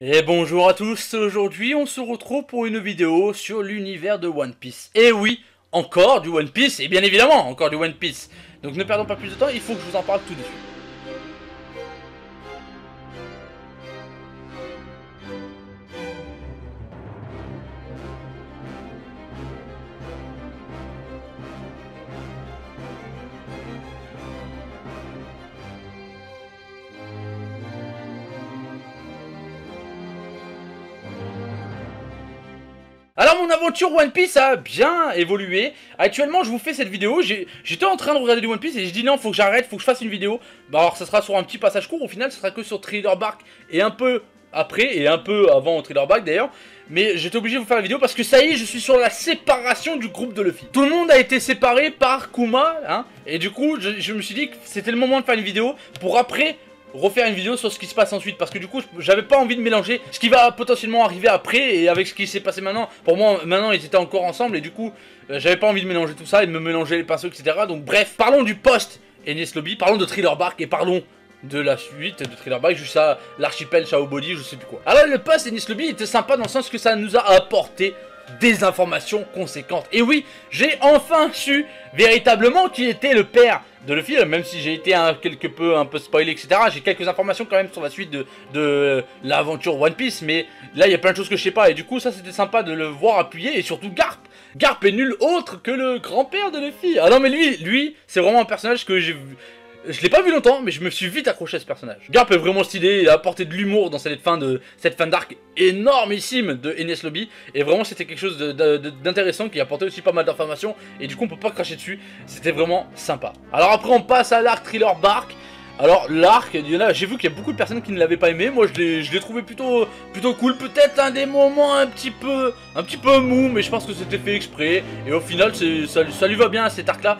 Et bonjour à tous, aujourd'hui on se retrouve pour une vidéo sur l'univers de One Piece. Et oui, encore du One Piece, et bien évidemment encore du One Piece. Donc ne perdons pas plus de temps, il faut que je vous en parle tout de suite. Alors mon aventure One Piece a bien évolué. Actuellement je vous fais cette vidéo, j'étais en train de regarder du One Piece et je dis non faut que j'arrête, faut que je fasse une vidéo. Bah alors ça sera sur un petit passage court, au final ça sera que sur Thriller Bark et un peu après et un peu avant Thriller Bark d'ailleurs. Mais j'étais obligé de vous faire la vidéo parce que ça y est je suis sur la séparation du groupe de Luffy. Tout le monde a été séparé par Kuma hein, et du coup je me suis dit que c'était le moment de faire une vidéo pour après refaire une vidéo sur ce qui se passe ensuite parce que du coup j'avais pas envie de mélanger ce qui va potentiellement arriver après et avec ce qui s'est passé maintenant. Pour moi maintenant ils étaient encore ensemble et du coup euh, j'avais pas envie de mélanger tout ça et de me mélanger les pinceaux etc donc bref parlons du post Enies Lobby parlons de Thriller Bark et parlons de la suite de Thriller Bark jusqu'à l'archipel Shao Body je sais plus quoi. Alors le post Enies Lobby était sympa dans le sens que ça nous a apporté des informations conséquentes. Et oui, j'ai enfin su véritablement qui était le père de Luffy, même si j'ai été un, quelque peu un peu spoilé, etc. J'ai quelques informations quand même sur la suite de, de l'aventure One Piece, mais là il y a plein de choses que je sais pas, et du coup ça c'était sympa de le voir appuyer, et surtout Garp Garp est nul autre que le grand-père de Luffy Ah non mais lui, lui, c'est vraiment un personnage que j'ai vu je l'ai pas vu longtemps, mais je me suis vite accroché à ce personnage. Garp est vraiment stylé, il a apporté de l'humour dans cette fin de cette fin d'arc énormissime de Enies Lobby. Et vraiment, c'était quelque chose d'intéressant qui apportait aussi pas mal d'informations. Et du coup, on peut pas cracher dessus. C'était vraiment sympa. Alors après, on passe à l'arc Thriller Bark. Alors l'arc, j'ai vu qu'il y a beaucoup de personnes qui ne l'avaient pas aimé. Moi, je l'ai trouvé plutôt, plutôt cool. Peut-être un des moments un petit peu, un petit peu mou, mais je pense que c'était fait exprès. Et au final, ça, ça lui va bien cet arc-là.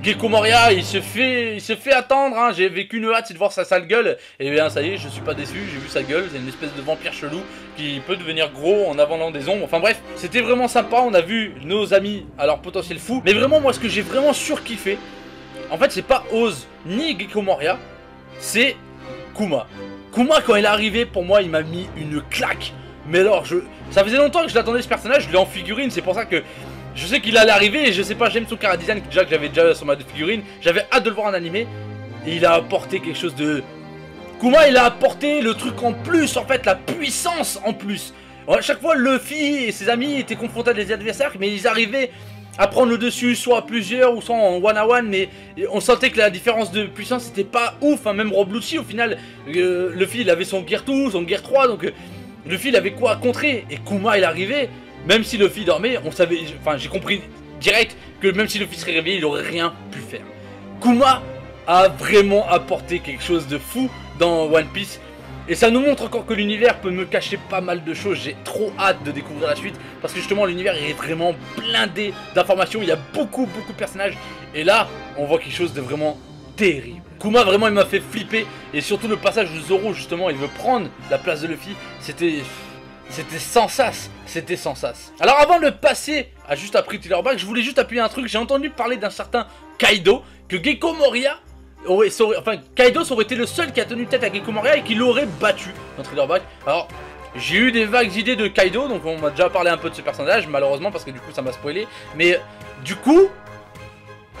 Gecko Moria, il se fait, il se fait attendre, hein. j'ai vécu une hâte, c'est de voir sa sale gueule, et bien ça y est, je suis pas déçu, j'ai vu sa gueule, c'est une espèce de vampire chelou qui peut devenir gros en avalant des ombres, enfin bref, c'était vraiment sympa, on a vu nos amis à leur potentiel fou, mais vraiment moi ce que j'ai vraiment surkiffé, en fait c'est pas Oz ni Gecko Moria, c'est Kuma. Kuma quand il est arrivé, pour moi il m'a mis une claque, mais alors je, ça faisait longtemps que je l'attendais ce personnage, je l'ai en figurine, c'est pour ça que je sais qu'il allait arriver et je sais pas, j'aime son design déjà que j'avais déjà sur ma figurine. J'avais hâte de le voir en animé. Et il a apporté quelque chose de... Kuma il a apporté le truc en plus en fait, la puissance en plus. Chaque fois Luffy et ses amis étaient confrontés à des adversaires mais ils arrivaient à prendre le dessus soit à plusieurs ou soit en one à one mais on sentait que la différence de puissance était pas ouf hein. même Rob Lucci au final euh, Luffy il avait son Gear 2 son Gear 3 donc euh, Luffy il avait quoi à contrer? Et Kuma il arrivait même si Luffy dormait, on savait, enfin j'ai compris direct que même si Luffy serait réveillé, il aurait rien pu faire. Kuma a vraiment apporté quelque chose de fou dans One Piece. Et ça nous montre encore que l'univers peut me cacher pas mal de choses. J'ai trop hâte de découvrir la suite. Parce que justement l'univers est vraiment blindé d'informations. Il y a beaucoup beaucoup de personnages. Et là, on voit quelque chose de vraiment terrible. Kuma vraiment il m'a fait flipper. Et surtout le passage de Zoro justement, il veut prendre la place de Luffy. C'était... C'était sans sas, c'était sans sas. Alors avant de passer à juste après Back, je voulais juste appuyer un truc. J'ai entendu parler d'un certain Kaido, que Gecko Moria enfin Kaido aurait été le seul qui a tenu tête à Gecko Moria et qui l'aurait battu dans Back. Alors j'ai eu des vagues idées de Kaido, donc on m'a déjà parlé un peu de ce personnage, malheureusement parce que du coup ça m'a spoilé. Mais du coup,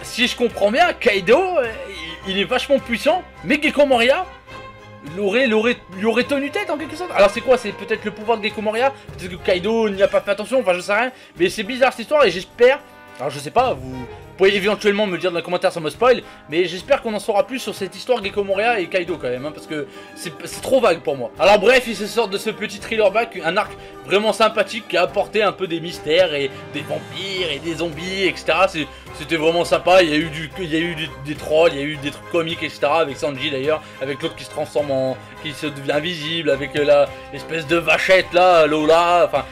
si je comprends bien, Kaido, il est vachement puissant, mais Gecko Moria, l'aurait, l'aurait, lui aurait tenu tête en quelque sorte. Alors c'est quoi? C'est peut-être le pouvoir de Gecko Moria Peut-être que Kaido n'y a pas fait attention, enfin je sais rien. Mais c'est bizarre cette histoire et j'espère... Alors je sais pas, vous pouvez éventuellement me dire dans les commentaires sans me spoil, mais j'espère qu'on en saura plus sur cette histoire Gecko Moria et Kaido quand même, hein, parce que c'est trop vague pour moi. Alors bref, il se sort de ce petit thriller back, un arc vraiment sympathique qui a apporté un peu des mystères et des vampires et des zombies, etc. C'était vraiment sympa, il y a eu, du, il y a eu des, trolls, il y a eu des trucs comiques, etc. Avec Sanji d'ailleurs, avec l'autre qui se transforme en... qui se devient invisible, avec l'espèce de vachette là, Lola, enfin...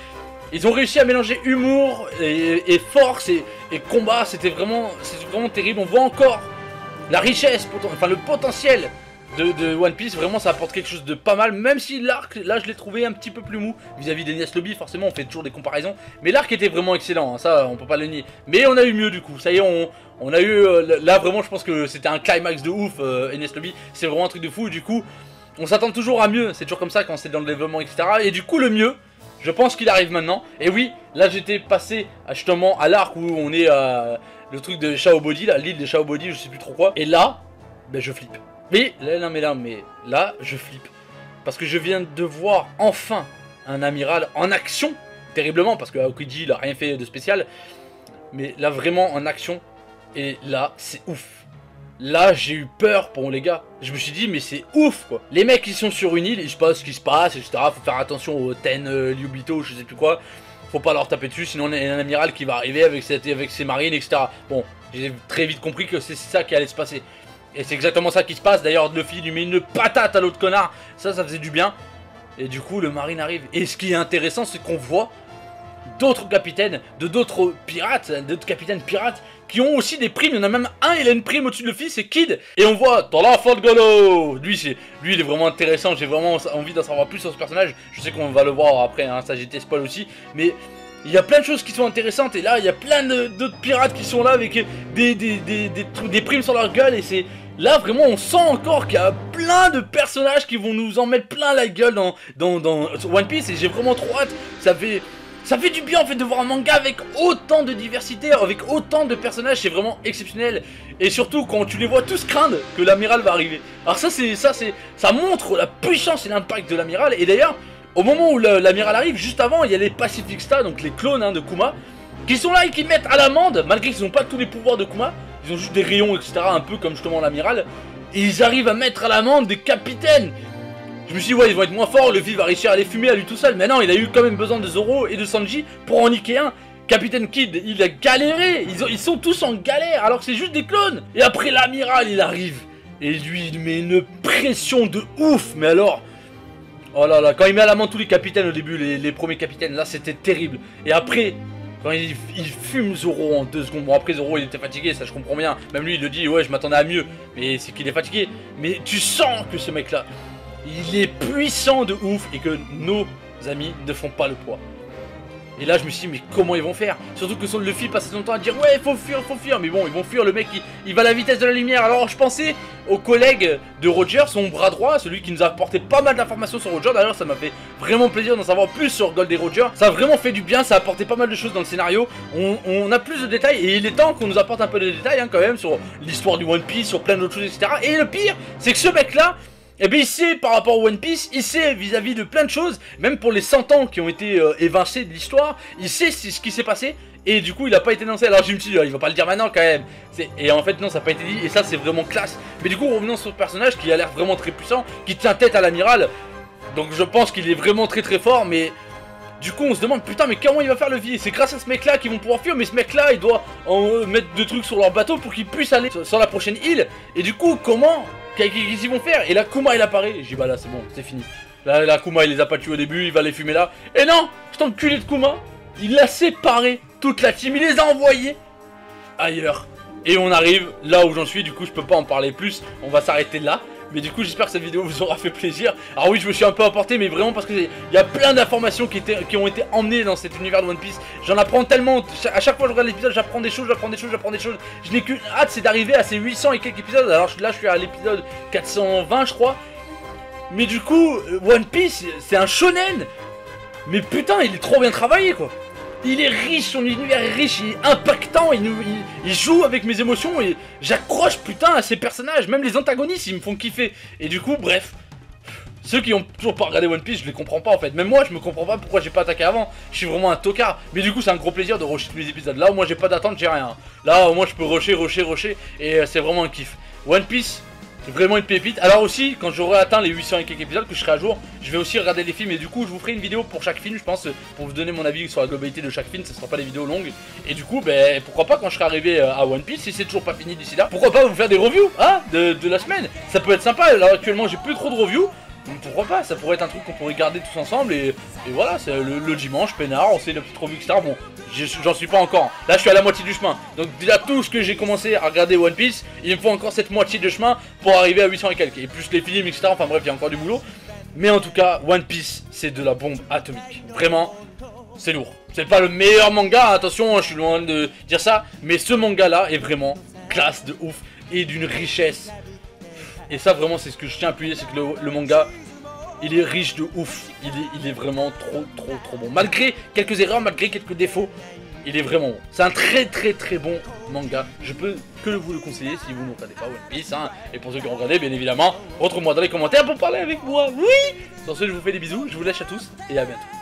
Ils ont réussi à mélanger humour et, force et, combat, c'était vraiment, vraiment terrible. On voit encore la richesse, enfin le potentiel de, One Piece, vraiment ça apporte quelque chose de pas mal, même si l'arc, là je l'ai trouvé un petit peu plus mou vis-à-vis d'Enias Lobby, forcément on fait toujours des comparaisons, mais l'arc était vraiment excellent, hein, ça on peut pas le nier. Mais on a eu mieux du coup, ça y est, on, a eu, euh, là vraiment je pense que c'était un climax de ouf, euh, Lobby, c'est vraiment un truc de fou, du coup on s'attend toujours à mieux, c'est toujours comme ça quand c'est dans le développement, etc. Et du coup, le mieux, je pense qu'il arrive maintenant. Et oui, là j'étais passé justement à l'arc où on est à le truc de Shaobody, là, l'île de Shaobody, je sais plus trop quoi. Et là, ben je flippe. Mais là, non, mais là, mais là, je flippe. Parce que je viens de voir enfin un amiral en action, terriblement, parce que Aokiji il a rien fait de spécial. Mais là, vraiment en action. Et là, c'est ouf. Là, j'ai eu peur pour les gars. Je me suis dit, mais c'est ouf, quoi. Les mecs, ils sont sur une île, il se passe ce qui se passe, etc. Faut faire attention aux Ten, euh, Liubito, je sais plus quoi. Faut pas leur taper dessus, sinon on a un amiral qui va arriver avec ses marines, etc. Bon, j'ai très vite compris que c'est ça qui allait se passer. Et c'est exactement ça qui se passe. D'ailleurs, Luffy lui met une patate à l'autre connard. Ça, ça faisait du bien. Et du coup, le marine arrive. Et ce qui est intéressant, c'est qu'on voit d'autres capitaines, de d'autres pirates, d'autres capitaines pirates qui ont aussi des primes. Il y en a même un, il a une prime au-dessus de Luffy, c'est Kid. Et on voit dans l'enfant de Golo. Lui, c'est, lui, il est vraiment intéressant. J'ai vraiment envie d'en savoir plus sur ce personnage. Je sais qu'on va le voir après. Hein, ça, j'étais spoil aussi, mais il y a plein de choses qui sont intéressantes et là il y a plein d'autres pirates qui sont là avec des, des, des, des, primes sur leur gueule et c'est là vraiment on sent encore qu'il y a plein de personnages qui vont nous en mettre plein la gueule dans, dans, dans One Piece et j'ai vraiment trop hâte ça fait ça fait du bien en fait de voir un manga avec autant de diversité, avec autant de personnages, c'est vraiment exceptionnel. Et surtout quand tu les vois tous craindre que l'amiral va arriver. Alors ça c'est ça c'est ça montre la puissance et l'impact de l'amiral. Et d'ailleurs, au moment où l'amiral arrive, juste avant, il y a les Pacific Stars, donc les clones hein, de Kuma, qui sont là et qui mettent à l'amende, malgré qu'ils n'ont pas tous les pouvoirs de Kuma, ils ont juste des rayons, etc., un peu comme justement l'amiral, et ils arrivent à mettre à l'amende des capitaines je me suis dit, ouais, ils vont être moins forts, le va réussir à les fumer à lui tout seul. Mais non, il a eu quand même besoin de Zoro et de Sanji pour en niquer un. Capitaine Kid, il a galéré. Ils, sont tous en galère alors que c'est juste des clones. Et après, l'amiral, il arrive. Et lui, il met une pression de ouf. Mais alors, oh là là, quand il met à la main tous les capitaines au début, les, premiers capitaines, là, c'était terrible. Et après, quand il, il, fume Zoro en deux secondes. Bon, après, Zoro, il était fatigué, ça je comprends bien. Même lui, il le dit, ouais, je m'attendais à mieux. Mais c'est qu'il est fatigué. Mais tu sens que ce mec-là, il est puissant de ouf et que nos amis ne font pas le poids. Et là, je me suis dit, mais comment ils vont faire? Surtout que son Luffy passe son temps à dire, ouais, faut fuir, faut fuir. Mais bon, ils vont fuir, le mec, il, va à la vitesse de la lumière. Alors, je pensais au collègue de Roger, son bras droit, celui qui nous a apporté pas mal d'informations sur Roger. D'ailleurs, ça m'a fait vraiment plaisir d'en savoir plus sur Gold et Roger. Ça a vraiment fait du bien, ça a apporté pas mal de choses dans le scénario. On, a plus de détails et il est temps qu'on nous apporte un peu de détails, hein, quand même, sur l'histoire du One Piece, sur plein d'autres choses, etc. Et le pire, c'est que ce mec-là, et eh bien il sait par rapport au One Piece, il sait vis-à-vis de plein de choses, même pour les 100 ans qui ont été euh, évincés de l'histoire, il sait ce qui s'est passé, et du coup il a pas été lancé. Alors je me suis dit, il va pas le dire maintenant quand même. Et en fait non, ça n'a pas été dit, et ça c'est vraiment classe. Mais du coup revenons sur ce personnage qui a l'air vraiment très puissant, qui tient tête à l'amiral, donc je pense qu'il est vraiment très très fort, mais... Du coup on se demande putain mais comment il va faire le vie C'est grâce à ce mec là qu'ils vont pouvoir fuir mais ce mec là il doit euh, mettre de trucs sur leur bateau pour qu'ils puissent aller sur la prochaine île Et du coup comment Qu'est-ce qu'ils vont faire? Et là, Kuma il apparaît. J'ai dit, bah là, c'est bon, c'est fini. Là, Kuma il les a pas tués au début, il va les fumer là. Et non Je culé de Kuma Il a séparé toute la team, il les a envoyés ailleurs. Et on arrive là où j'en suis, du coup, je peux pas en parler plus. On va s'arrêter là. Mais du coup, j'espère que cette vidéo vous aura fait plaisir. Alors oui, je me suis un peu emporté, mais vraiment parce qu'il y a plein d'informations qui, ont été emmenées dans cet univers de One Piece. J'en apprends tellement. À chaque fois que je regarde l'épisode, j'apprends des choses, j'apprends des choses, j'apprends des choses. Je n'ai qu'une hâte, c'est d'arriver à ces 800 et quelques épisodes. Alors là, je suis à l'épisode 420, je crois. Mais du coup, One Piece, c'est un shonen. Mais putain, il est trop bien travaillé, quoi. Il est riche, son univers est riche, il est impactant, il, joue avec mes émotions et j'accroche putain à ces personnages. Même les antagonistes, ils me font kiffer. Et du coup, bref. Ceux qui ont toujours pas regardé One Piece, je les comprends pas en fait. Même moi, je me comprends pas pourquoi j'ai pas attaqué avant. Je suis vraiment un tocard. Mais du coup, c'est un gros plaisir de rusher tous les épisodes. Là, au moins, j'ai pas d'attente, j'ai rien. Là, au moins, je peux rusher, rusher, rusher. Et euh, c'est vraiment un kiff. One Piece, vraiment une pépite. Alors aussi, quand j'aurai atteint les 800 et quelques épisodes, que je serai à jour, je vais aussi regarder les films. Et du coup, je vous ferai une vidéo pour chaque film, je pense, pour vous donner mon avis sur la globalité de chaque film. Ce sera pas des vidéos longues. Et du coup, ben, pourquoi pas quand je serai arrivé euh, à One Piece, si c'est toujours pas fini d'ici là, pourquoi pas vous faire des reviews hein, de, de la semaine Ça peut être sympa. Alors actuellement, j'ai plus trop de reviews. Pourquoi pas, ça pourrait être un truc qu'on pourrait garder tous ensemble et, voilà, c'est le, dimanche, peinard, on sait la petite revue, etc. Bon, j'en suis pas encore. Là, je suis à la moitié du chemin. Donc déjà, tout ce que j'ai commencé à regarder One Piece, il me faut encore cette moitié de chemin pour arriver à 800 et quelques. Et plus les films, etc. Enfin bref, il y a encore du boulot. Mais en tout cas, One Piece, c'est de la bombe atomique. Vraiment, c'est lourd. C'est pas le meilleur manga, attention, hein, je suis loin de dire ça. Mais ce manga-là est vraiment classe de ouf et d'une richesse Et ça, vraiment, c'est ce que je tiens à appuyer, c'est que le, manga, il est riche de ouf. Il est, il est vraiment trop, trop, trop bon. Malgré quelques erreurs, malgré quelques défauts, il est vraiment bon. C'est un très, très, très bon manga. Je peux que vous le conseiller si vous ne regardez pas One Piece. Hein. Et pour ceux qui ont regardé, bien évidemment, retrouvez-moi dans les commentaires pour parler avec moi. Oui Sur ce, je vous fais des bisous. Je vous lâche à tous et à bientôt.